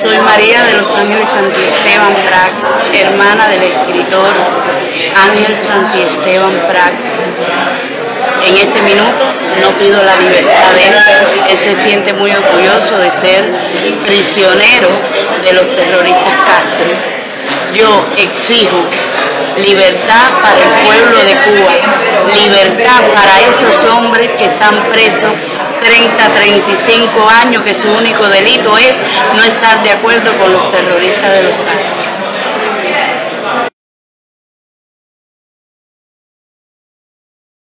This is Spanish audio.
Soy María de los Ángeles Santiesteban Prax, hermana del escritor Ángel Santiesteban Prax. En este minuto no pido la libertad de él, él se siente muy orgulloso de ser prisionero de los terroristas Castro. Yo exijo libertad para el pueblo de Cuba, libertad para esos hombres que están presos 30, 35 años, que su único delito es no estar de acuerdo con los terroristas de los Castro.